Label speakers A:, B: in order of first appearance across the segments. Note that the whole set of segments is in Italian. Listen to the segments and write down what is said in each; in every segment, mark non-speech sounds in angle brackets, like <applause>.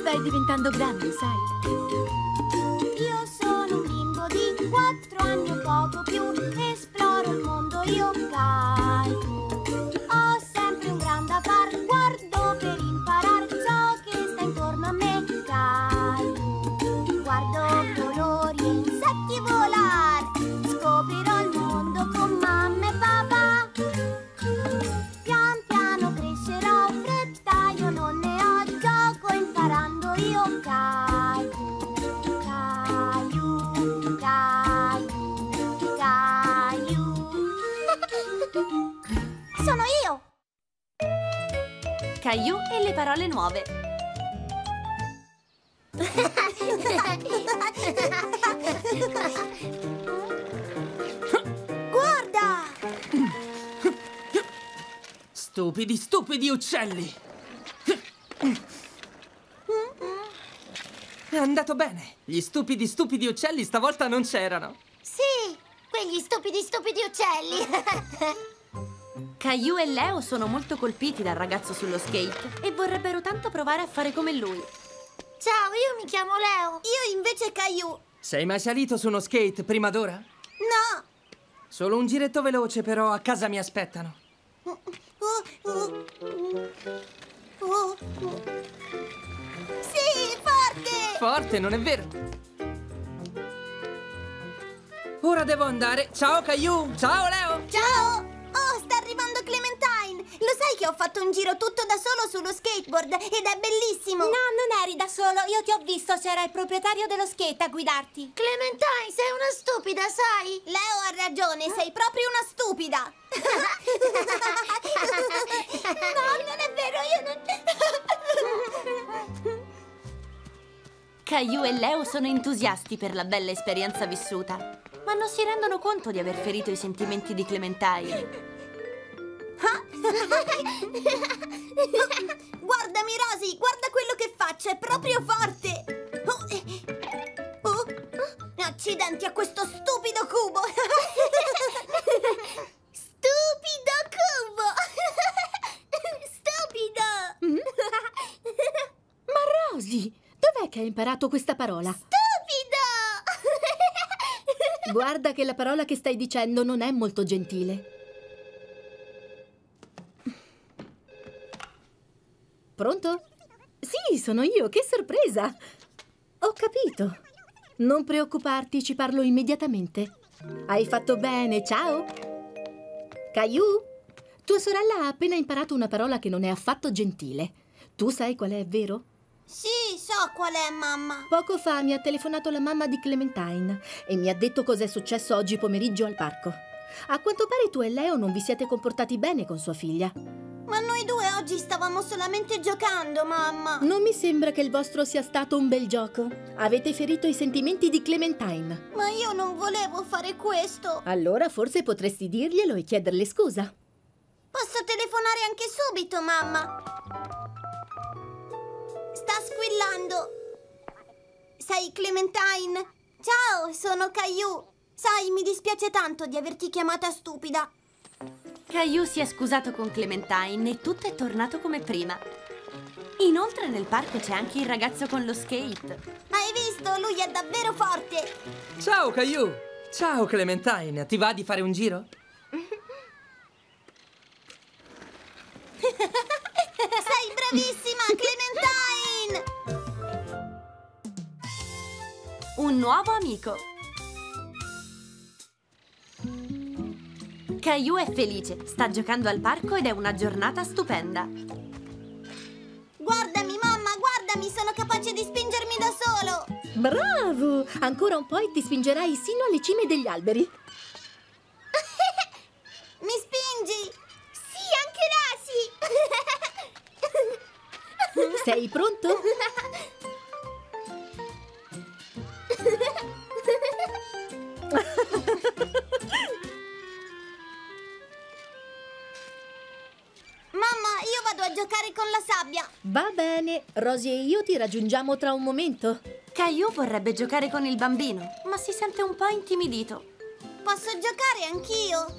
A: Stai diventando grande, sai?
B: Sono io! Caillou e
A: le parole nuove.
B: Guarda!
C: Stupidi, stupidi uccelli! È andato bene. Gli stupidi, stupidi uccelli stavolta non c'erano.
B: Sì, quegli stupidi stupidi uccelli <laughs>
A: Caillou e Leo sono molto colpiti dal ragazzo sullo skate e vorrebbero tanto provare a fare come lui.
B: Ciao, io mi chiamo Leo Io invece Caillou
C: Sei mai salito su uno skate prima d'ora?
B: No!
C: Solo un giretto veloce, però a casa mi aspettano.
B: Oh, oh, oh, oh. Sì, forte!
C: Forte, non è vero? Ora devo andare. Ciao, Caillou! Ciao, Leo!
B: Ciao! Oh, sta arrivando Clementine! Lo sai che ho fatto un giro tutto da solo sullo skateboard ed è bellissimo!
D: No, non eri da solo. Io ti ho visto, c'era il proprietario dello skate a guidarti.
B: Clementine, sei una stupida, sai? Leo ha ragione, sei proprio una stupida! <laughs> no, non è vero, io non...
A: Caillou e Leo sono entusiasti per la bella esperienza vissuta, ma non si rendono conto di aver ferito i sentimenti di Clementine.
B: Guardami, Rosy, guarda quello che faccio, è proprio forte! Oh, eh, oh, Accidenti a questo stupido cubo! <laughs> stupido cubo! stupido!
E: Ma Rosy, dov'è che hai imparato questa parola?
B: Stupido!
E: Guarda che la parola che stai dicendo non è molto gentile. Pronto? Sì, sono io, che sorpresa! Ho capito. Non preoccuparti, ci parlo immediatamente. Hai fatto bene, ciao! Caillou? Tua sorella ha appena imparato una parola che non è affatto gentile. Tu sai qual è, vero?
B: Sì, so qual è, mamma.
E: Poco fa mi ha telefonato la mamma di Clementine e mi ha detto cosa è successo oggi pomeriggio al parco. A quanto pare tu e Leo non vi siete comportati bene con sua figlia.
B: Oggi stavamo solamente giocando, mamma.
E: Non mi sembra che il vostro sia stato un bel gioco. Avete ferito i sentimenti di Clementine.
B: Ma io non volevo fare questo.
E: Allora forse potresti dirglielo e chiederle scusa.
B: Posso telefonare anche subito, mamma. Sta squillando. Sei Clementine? Ciao, sono Caillou. Sai, mi dispiace tanto di averti chiamata stupida.
A: Caillou si è scusato con Clementine e tutto è tornato come prima. Inoltre nel parco c'è anche il ragazzo con lo skate.
B: Hai visto? Lui è davvero forte.
C: Ciao, Caillou! Ciao, Clementine. Ti va di fare un giro?
B: Sei bravissima, Clementine!
A: Un nuovo amico. Caillou è felice, sta giocando al parco ed è una giornata stupenda.
B: Guardami, mamma, guardami, sono capace di spingermi da solo.
E: Bravo! Ancora un po' e ti spingerai sino alle cime degli alberi. <laughs>
B: Mi spingi? Sì, anche Rasi. <laughs>
E: Sei pronto? Raggiungiamo tra un momento.
A: Caillou vorrebbe giocare con il bambino, ma si sente un po' intimidito.
B: Posso giocare anch'io?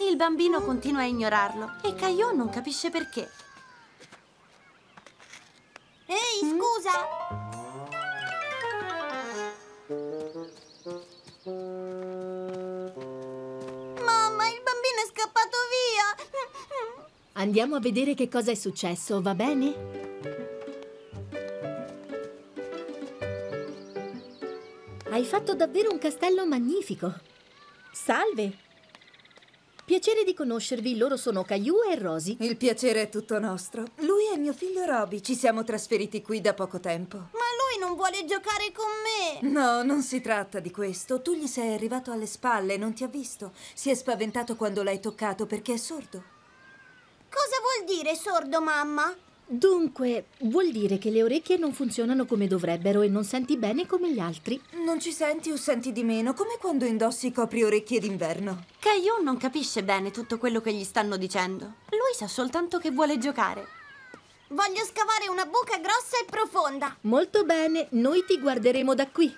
A: Il bambino continua a ignorarlo e Caillou non capisce perché.
B: Ehi, scusa! Mamma, il bambino è scappato via!
E: Andiamo a vedere che cosa è successo, va bene? Hai fatto davvero un castello magnifico. Salve! Piacere di conoscervi, loro sono Caillou e Rosy.
F: Il piacere è tutto nostro. Lui è mio figlio Roby. Ci siamo trasferiti qui da poco tempo.
B: Ma lui non vuole giocare con me!
F: No, non si tratta di questo. Tu gli sei arrivato alle spalle, non ti ha visto. Si è spaventato quando l'hai toccato perché è sordo.
B: Cosa vuol dire sordo, mamma?
E: Dunque, vuol dire che le orecchie non funzionano come dovrebbero e non senti bene come gli altri.
F: Non ci senti o senti di meno, come quando indossi copri orecchie d'inverno.
A: Caillou non capisce bene tutto quello che gli stanno dicendo. Lui sa soltanto che vuole giocare.
B: Voglio scavare una buca grossa e profonda.
E: Molto bene, noi ti guarderemo da qui.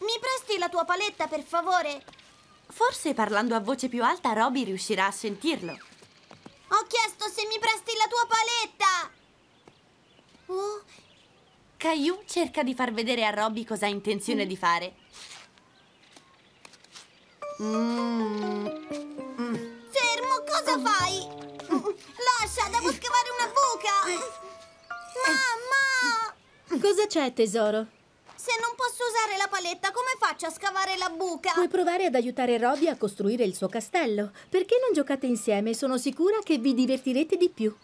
B: Mi presti la tua paletta, per favore?
A: Forse parlando a voce più alta Roby riuscirà a sentirlo.
B: Ho chiesto se mi presti la tua paletta! Oh,
A: Caillou cerca di far vedere a Roby cosa ha intenzione di fare. Mm,
B: fermo, cosa fai? Lascia, devo scavare una buca! Mamma!
E: Cosa c'è, tesoro?
B: Posso usare la paletta, come faccio a scavare la buca?
E: Puoi provare ad aiutare Roby a costruire il suo castello. Perché non giocate insieme? Sono sicura che vi divertirete di più.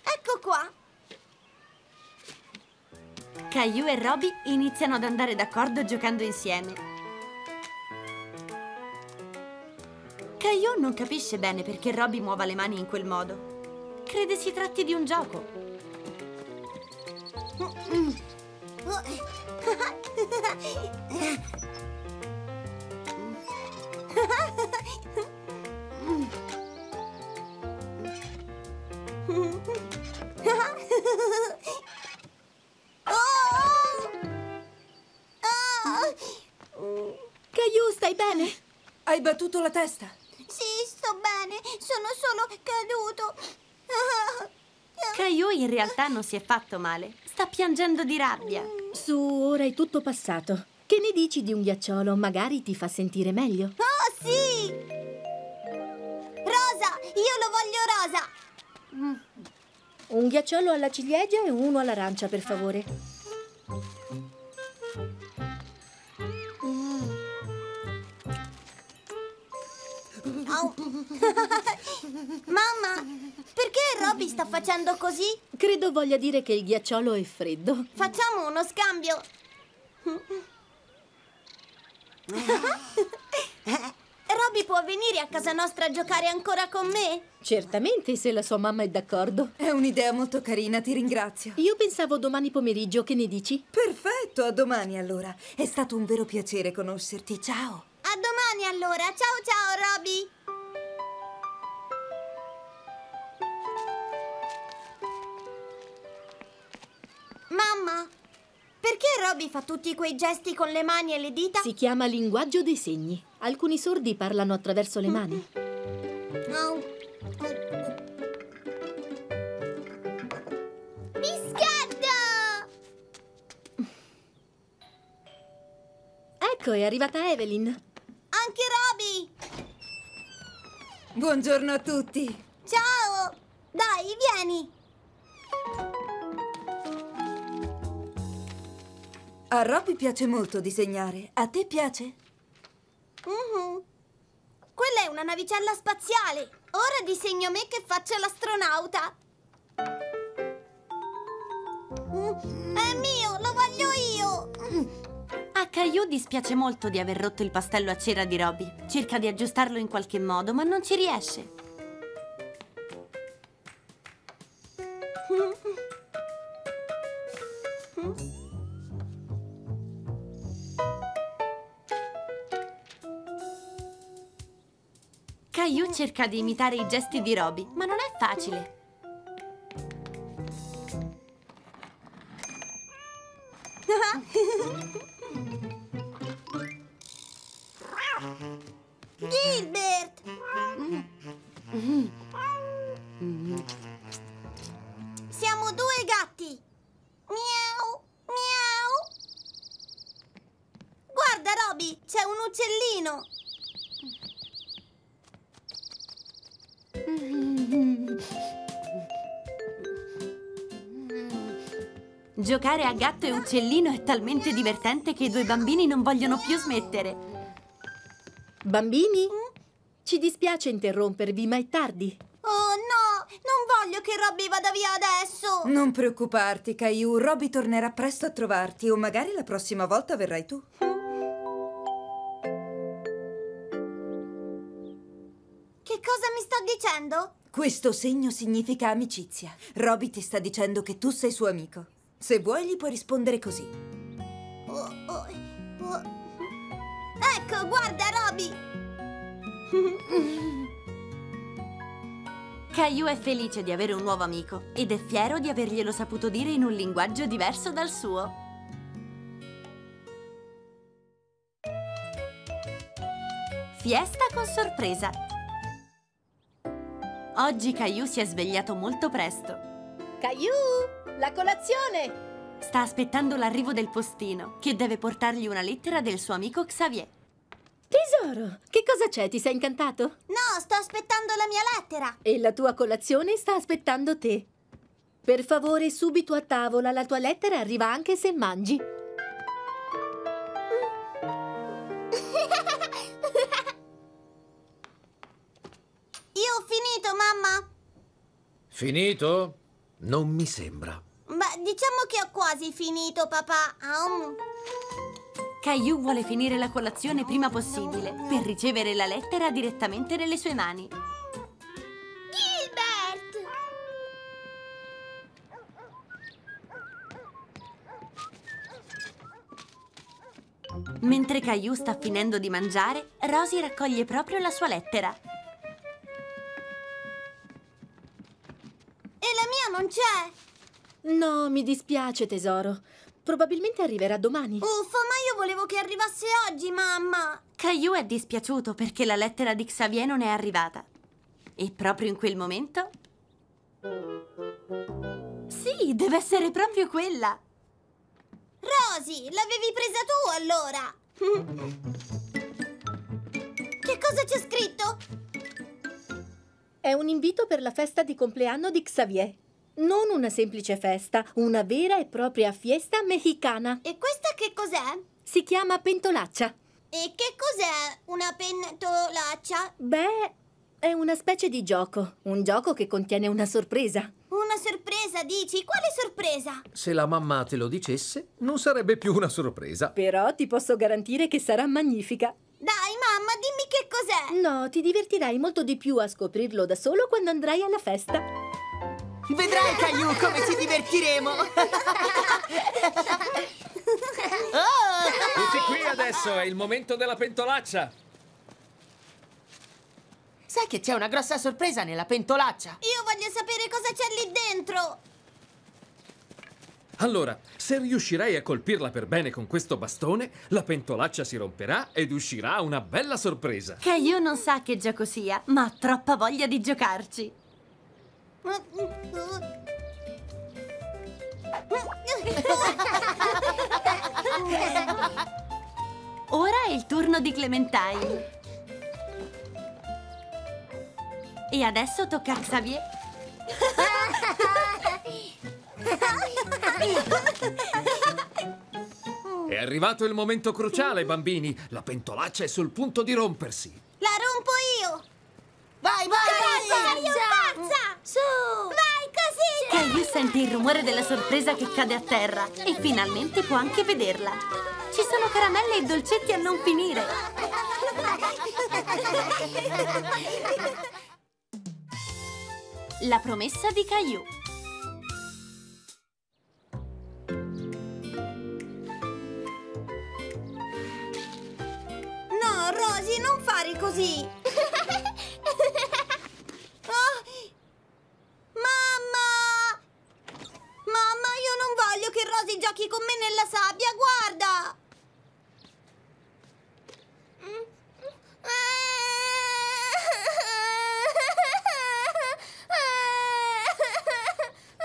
B: Ecco qua.
A: Caillou e Roby iniziano ad andare d'accordo giocando insieme. Caillou non capisce bene perché Roby muova le mani in quel modo. Crede si tratti di un gioco.
E: Caillou, stai bene?
F: Hai battuto la testa?
B: Sì, sto bene. Sono solo caduto.
A: Caillou in realtà non si è fatto male. Sta piangendo di rabbia.
E: Su, ora è tutto passato. Che ne dici di un ghiacciolo? Magari ti fa sentire meglio.
B: Oh, sì! Rosa! Io lo voglio rosa!
E: Un ghiacciolo alla ciliegia e uno all'arancia, per favore.
B: Au. <laughs> Mamma, perché Robby sta facendo così?
E: Credo voglia dire che il ghiacciolo è freddo.
B: Facciamo uno scambio. Robby può venire a casa nostra a giocare ancora con me?
E: Certamente, se la sua mamma è d'accordo.
F: È un'idea molto carina, ti ringrazio.
E: Io pensavo domani pomeriggio, che ne dici?
F: Perfetto, a domani allora. È stato un vero piacere conoscerti. Ciao.
B: A domani allora. Ciao ciao Robby. Mamma, perché Robby fa tutti quei gesti con le mani e le dita?
E: Si chiama linguaggio dei segni. Alcuni sordi parlano attraverso le mani.
B: Au. Biscotto!
E: Ecco, è arrivata Evelyn.
B: Anche Robby!
F: Buongiorno a tutti.
B: Ciao! Dai, vieni!
F: A Robby piace molto disegnare. A te piace?
B: Mhm. Quella è una navicella spaziale. Ora disegno me che faccio l'astronauta. Mm, È mio, lo voglio io.
A: A Caillou dispiace molto di aver rotto il pastello a cera di Roby. Cerca di aggiustarlo in qualche modo, ma non ci riesce. Cerca di imitare i gesti di Roby, ma non è facile. <laughs>
B: Gilbert!
A: Giocare a gatto e uccellino è talmente divertente che i due bambini non vogliono più smettere.
E: Bambini? Ci dispiace interrompervi, ma è tardi.
B: Oh no, non voglio che Roby vada via adesso.
F: Non preoccuparti, Caillou. Robby tornerà presto a trovarti o magari la prossima volta verrai tu.
B: Che cosa mi sta dicendo?
F: Questo segno significa amicizia. Robby ti sta dicendo che tu sei suo amico. Se vuoi gli puoi rispondere così.
B: Oh, oh, oh. Ecco, guarda, Roby.
A: Caillou è felice di avere un nuovo amico ed è fiero di averglielo saputo dire in un linguaggio diverso dal suo. Fiesta con sorpresa. Oggi Caillou si è svegliato molto presto.
E: Caillou, la colazione!
A: Sta aspettando l'arrivo del postino, che deve portargli una lettera del suo amico Xavier.
E: Tesoro, che cosa c'è? Ti sei incantato?
B: No, sto aspettando la mia lettera.
E: E la tua colazione sta aspettando te. Per favore, subito a tavola, la tua lettera arriva anche se mangi. <laughs>
B: Io ho finito, mamma.
G: Finito? Non mi sembra.
B: Beh, diciamo che ho quasi finito, papà. Aum.
A: Caillou vuole finire la colazione prima possibile per ricevere la lettera direttamente nelle sue mani.
B: Gilbert!
A: Mentre Caillou sta finendo di mangiare, Rosie raccoglie proprio la sua lettera.
B: Non c'è.
E: No, mi dispiace, tesoro. Probabilmente arriverà domani.
B: Uffa, ma io volevo che arrivasse oggi, mamma.
A: Caillou è dispiaciuto perché la lettera di Xavier non è arrivata. E proprio in quel momento... Sì, deve essere proprio quella.
B: Rosy, l'avevi presa tu allora. che cosa c'è scritto?
E: È un invito per la festa di compleanno di Xavier. Non una semplice festa, una vera e propria fiesta mexicana.
B: E questa che cos'è?
E: Si chiama pentolaccia.
B: E che cos'è una pentolaccia?
E: Beh, è una specie di gioco. Un gioco che contiene una sorpresa.
B: Una sorpresa, dici? Quale sorpresa?
G: Se la mamma te lo dicesse, non sarebbe più una sorpresa.
E: Però ti posso garantire che sarà magnifica.
B: Dai, mamma, dimmi che cos'è.
E: No, ti divertirai molto di più a scoprirlo da solo quando andrai alla festa.
C: Vedrai, Caillou, come ci divertiremo!
G: Tutti qui adesso, è il momento della pentolaccia.
C: Sai che c'è una grossa sorpresa nella pentolaccia?
B: Io voglio sapere cosa c'è lì dentro.
G: Allora, se riuscirai a colpirla per bene con questo bastone, la pentolaccia si romperà ed uscirà una bella sorpresa.
A: Caillou non sa che gioco sia, ma ha troppa voglia di giocarci. Ora è il turno di Clementine. E adesso tocca a Xavier.
G: È arrivato il momento cruciale, bambini. La pentolaccia è sul punto di rompersi.
B: La rompo io.
C: Vai, vai!
B: Forza!
A: Caillou sente il rumore della sorpresa che cade a terra e finalmente può anche vederla. Ci sono caramelle e dolcetti a non finire. La promessa di Caillou.
B: No, Rosy, non fare così. <laughs> Oh! Mamma, che giochi con me nella sabbia, guarda!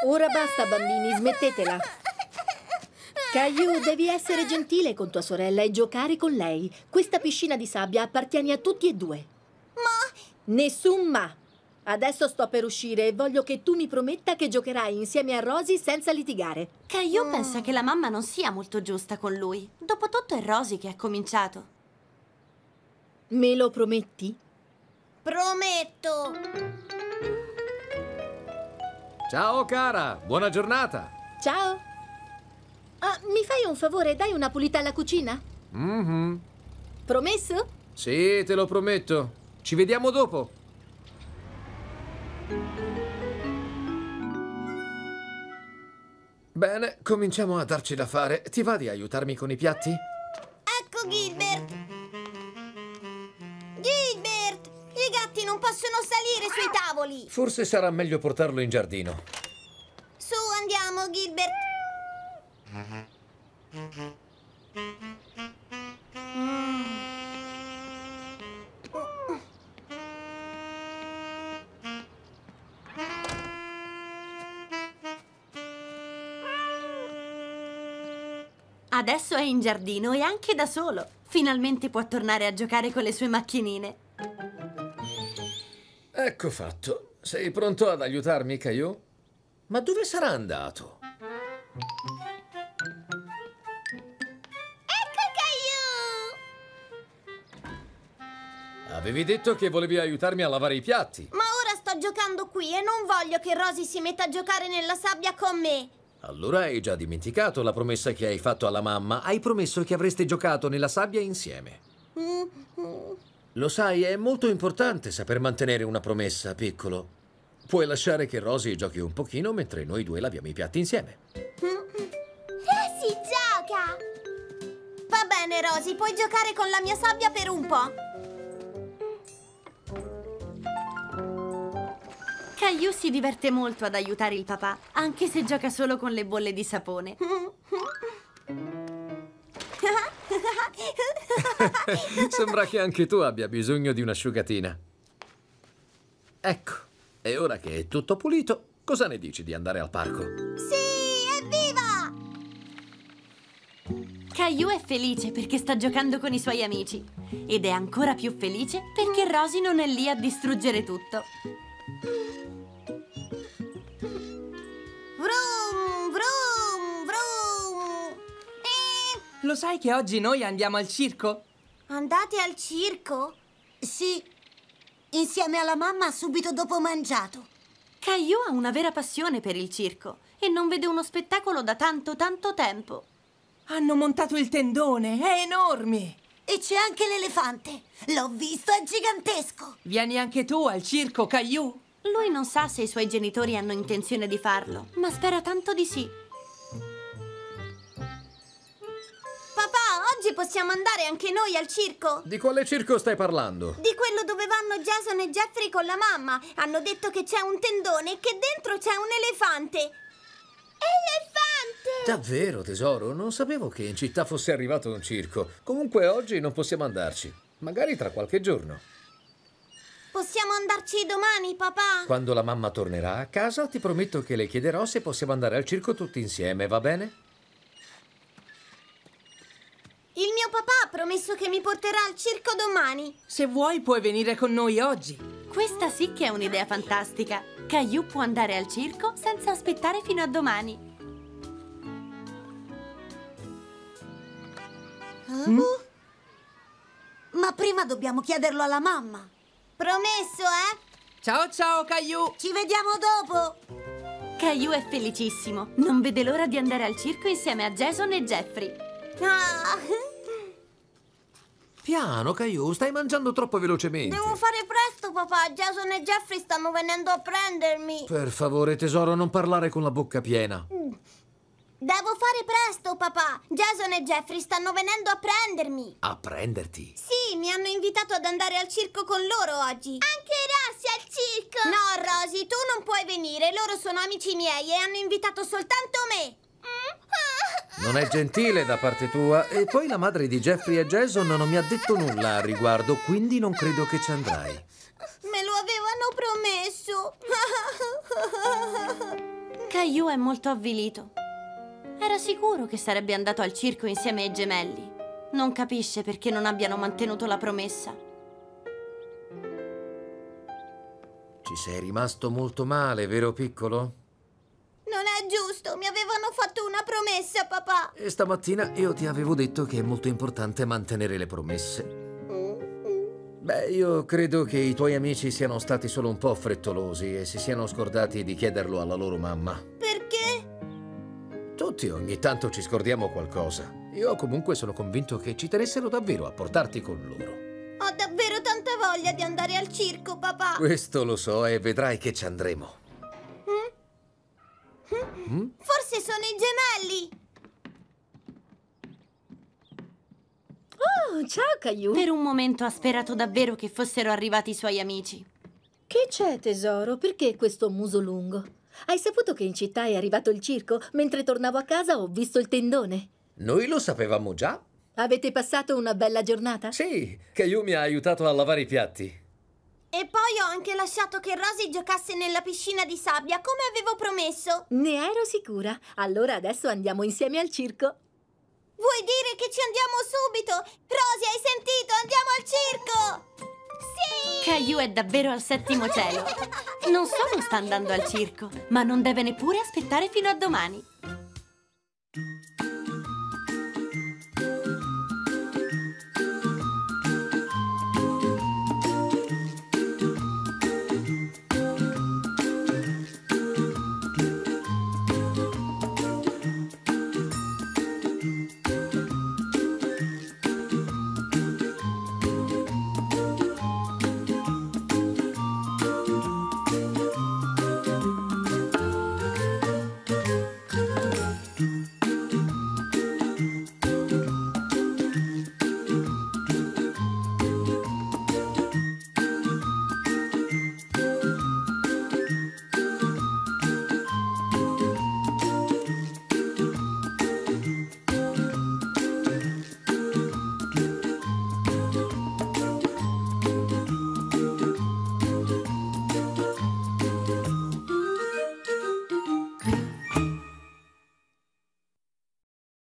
E: Ora basta, bambini, smettetela. Caillou, devi essere gentile con tua sorella e giocare con lei. Questa piscina di sabbia appartiene a tutti e due.
B: Ma...
E: Nessun ma. Adesso sto per uscire e voglio che tu mi prometta che giocherai insieme a Rosy senza litigare.
A: Caillou pensa che la mamma non sia molto giusta con lui. Dopotutto è Rosy che ha cominciato.
E: Me lo prometti?
B: prometto.
G: Ciao cara, buona giornata.
E: Ciao. Ah, mi fai un favore, dai una pulita alla cucina?
G: Mhm.
E: Promesso?
G: Sì, te lo prometto. Ci vediamo dopo. Bene, cominciamo a darci da fare. Ti va di aiutarmi con i piatti?
B: Ecco Gilbert. Gilbert, i gatti non possono salire sui tavoli.
G: Forse sarà meglio portarlo in giardino.
A: Adesso è in giardino e anche da solo. Finalmente può tornare a giocare con le sue macchinine.
G: Ecco fatto. Sei pronto ad aiutarmi, Caillou? Ma dove sarà andato?
B: Ecco Caillou.
G: Avevi detto che volevi aiutarmi a lavare i piatti.
B: Ma ora sto giocando qui e non voglio che Rosy si metta a giocare nella sabbia con me.
G: Allora hai già dimenticato la promessa che hai fatto alla mamma. Hai promesso che avreste giocato nella sabbia insieme. Lo sai, è molto importante saper mantenere una promessa, piccolo. Puoi lasciare che Rosy giochi un pochino mentre noi due laviamo i piatti insieme.
B: Eh, si gioca. Va bene, Rosy, puoi giocare con la mia sabbia per un po'.
A: Caillou si diverte molto ad aiutare il papà, anche se gioca solo con le bolle di sapone. <laughs>
G: Sembra che anche tu abbia bisogno di un'asciugatina. Ecco, e ora che è tutto pulito, cosa ne dici di andare al parco?
B: sì, evviva!
A: Caillou è felice perché sta giocando con i suoi amici. Ed è ancora più felice perché Rosy non è lì a distruggere tutto.
C: Lo sai che oggi noi andiamo al circo?
B: andate al circo?
D: Sì, insieme alla mamma subito dopo mangiato.
A: Caillou ha una vera passione per il circo e non vede uno spettacolo da tanto tanto tempo.
C: Hanno montato il tendone, è enorme!
D: E c'è anche l'elefante. L'ho visto, è gigantesco.
C: Vieni anche tu al circo, Caillou?
A: Lui non sa se i suoi genitori hanno intenzione di farlo, ma spera tanto di sì.
B: Oggi possiamo andare anche noi al circo?
G: Di quale circo stai parlando?
B: Di quello dove vanno Jason e Jeffrey con la mamma. Hanno detto che c'è un tendone e che dentro c'è un elefante. Elefante!
G: Davvero, tesoro? Non sapevo che in città fosse arrivato un circo. Comunque oggi non possiamo andarci. Magari tra qualche giorno.
B: Possiamo andarci domani, papà?
G: Quando la mamma tornerà a casa, ti prometto che le chiederò se possiamo andare al circo tutti insieme, va bene?
B: Il mio papà ha promesso che mi porterà al circo domani.
C: Se vuoi puoi venire con noi oggi.
A: Questa sì che è un'idea fantastica. Caillou può andare al circo senza aspettare fino a domani.
D: Ma prima dobbiamo chiederlo alla mamma.
B: Promesso, eh?
C: Ciao ciao, Caillou!
D: Ci vediamo dopo.
A: Caillou è felicissimo. Non vede l'ora di andare al circo insieme a Jason e Jeffrey.
B: Ah,
G: Piano, Caillou, stai mangiando troppo velocemente.
B: devo fare presto, papà. Jason e Jeffrey stanno venendo a prendermi.
G: Per favore, tesoro, non parlare con la bocca piena.
B: Devo fare presto, papà. Jason e Jeffrey stanno venendo a prendermi.
G: A prenderti.
B: Sì, mi hanno invitato ad andare al circo con loro oggi. Anche Rossi al circo? No, Rosy, tu non puoi venire. Loro sono amici miei e hanno invitato soltanto me.
G: Non è gentile da parte tua. E poi la madre di Jeffrey e Jason non mi ha detto nulla al riguardo, quindi non credo che ci andrai.
B: Me lo avevano promesso. <laughs>
A: Caillou è molto avvilito. Era sicuro che sarebbe andato al circo insieme ai gemelli. Non capisce perché non abbiano mantenuto la promessa.
G: Ci sei rimasto molto male, vero piccolo?
B: È giusto, mi avevano fatto una promessa, papà.
G: E stamattina io ti avevo detto che è molto importante mantenere le promesse. Beh, io credo che i tuoi amici siano stati solo un po' frettolosi e si siano scordati di chiederlo alla loro mamma.
B: Perché?
G: Tutti ogni tanto ci scordiamo qualcosa. Io comunque sono convinto che ci tenessero davvero a portarti con loro.
B: Ho davvero tanta voglia di andare al circo, papà.
G: Questo lo so e vedrai che ci andremo.
B: Forse sono i gemelli.
E: Oh, ciao Caillou.
A: Per un momento ha sperato davvero che fossero arrivati i suoi amici.
E: Che c'è, tesoro? Perché questo muso lungo? Hai saputo che in città è arrivato il circo? Mentre tornavo a casa ho visto il tendone.
G: Noi lo sapevamo già.
E: Avete passato una bella giornata?
G: Sì, Caillou mi ha aiutato a lavare i piatti.
B: Anche lasciato che Rosy giocasse nella piscina di sabbia, come avevo promesso.
E: Ne ero sicura. Allora adesso andiamo insieme al circo.
B: Vuoi dire che ci andiamo subito? Rosy, hai sentito? Andiamo al circo! Sì!
A: Caillou è davvero al settimo cielo. Non solo sta andando al circo, ma non deve neppure aspettare fino a domani.